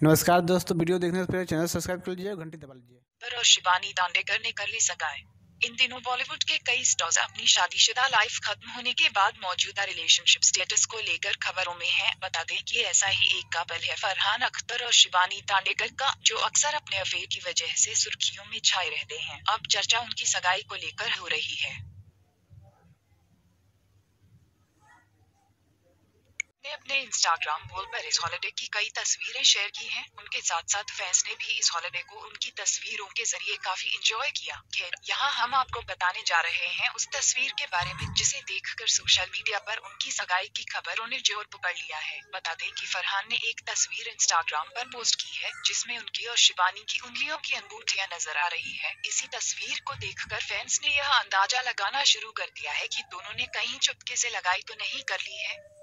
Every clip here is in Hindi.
नमस्कार दोस्तों, वीडियो देखने से पहले चैनल सब्सक्राइब कर लीजिए और घंटी दबा लीजिए। पर शिवानी दांडेकर ने कर ली सगाई। इन दिनों बॉलीवुड के कई स्टार्स अपनी शादीशुदा लाइफ खत्म होने के बाद मौजूदा रिलेशनशिप स्टेटस को लेकर खबरों में हैं। बता दें कि ऐसा ही एक कपल है, फरहान अख्तर और शिवानी दांडेकर का, जो अक्सर अपने अफेयर की वजह से सुर्खियों में छाए रहते हैं। अब चर्चा उनकी सगाई को लेकर हो रही है ने अपने इंस्टाग्राम वॉल पर इस हॉलिडे की कई तस्वीरें शेयर की हैं। उनके साथ साथ फैंस ने भी इस हॉलिडे को उनकी तस्वीरों के ज़रिए काफ़ी इंजॉय किया। खैर, यहाँ हम आपको बताने जा रहे हैं उस तस्वीर के बारे में, जिसे देखकर सोशल मीडिया पर उनकी सगाई की खबरों ने ज़ोर पकड़ लिया है। बता दें कि फरहान ने एक तस्वीर इंस्टाग्राम पर पोस्ट की है, जिसमें उनकी और शिवानी की उंगलियों की अंगूठियाँ नज़र आ रही है। इसी तस्वीर को देखकर फैंस ने यह अंदाज़ा लगाना शुरू कर दिया है कि दोनों ने कहीं चुपके से लगाई तो नहीं कर ली है।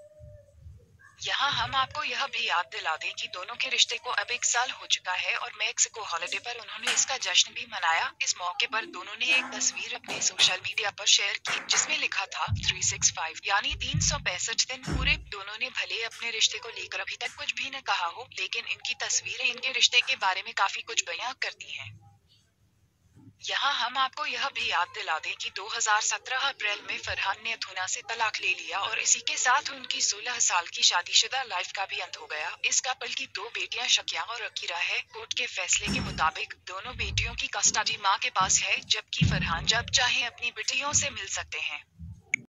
यहाँ हम आपको यह भी याद दिला दें कि दोनों के रिश्ते को अब एक साल हो चुका है और मैक्सिको हॉलिडे पर उन्होंने इसका जश्न भी मनाया। इस मौके पर दोनों ने एक तस्वीर अपने सोशल मीडिया पर शेयर की, जिसमें लिखा था 365 यानी तीन सौ पैंसठ दिन पूरे। दोनों ने भले अपने रिश्ते को लेकर अभी तक कुछ भी न कहा हो, लेकिन इनकी तस्वीरें इनके रिश्ते के बारे में काफ़ी कुछ बयां करती हैं। यहाँ हम आपको यह भी याद दिला दें कि 2017 अप्रैल में फरहान ने अथुना से तलाक ले लिया और इसी के साथ उनकी 16 साल की शादीशुदा लाइफ का भी अंत हो गया। इस कपल की दो बेटियाँ शकिया और अकीरा है। कोर्ट के फैसले के मुताबिक दोनों बेटियों की कस्टडी माँ के पास है, जबकि फरहान जब चाहे अपनी बेटियों से मिल सकते हैं।